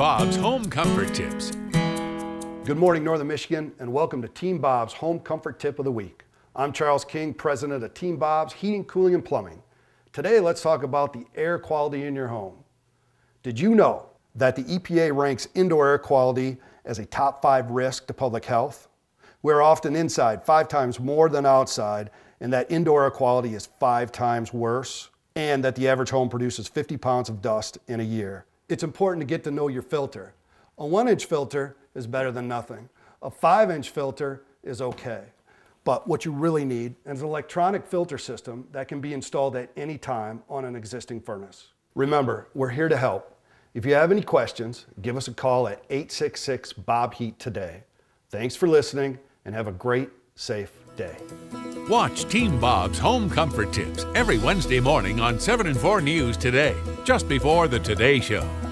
Bob's Home Comfort Tips. Good morning, Northern Michigan, and welcome to Team Bob's Home Comfort Tip of the Week. I'm Charles King, president of Team Bob's Heating, Cooling, and Plumbing. Today, let's talk about the air quality in your home. Did you know that the EPA ranks indoor air quality as a top five risk to public health? We're often inside five times more than outside, and that indoor air quality is five times worse, and that the average home produces 50 pounds of dust in a year. It's important to get to know your filter. A one inch filter is better than nothing. A five inch filter is okay. But what you really need is an electronic filter system that can be installed at any time on an existing furnace. Remember, we're here to help. If you have any questions, give us a call at 866 Bob Heat today. Thanks for listening and have a great, safe day. Watch Team Bob's Home Comfort Tips every Wednesday morning on 7 and 4 News Today, just before the Today Show.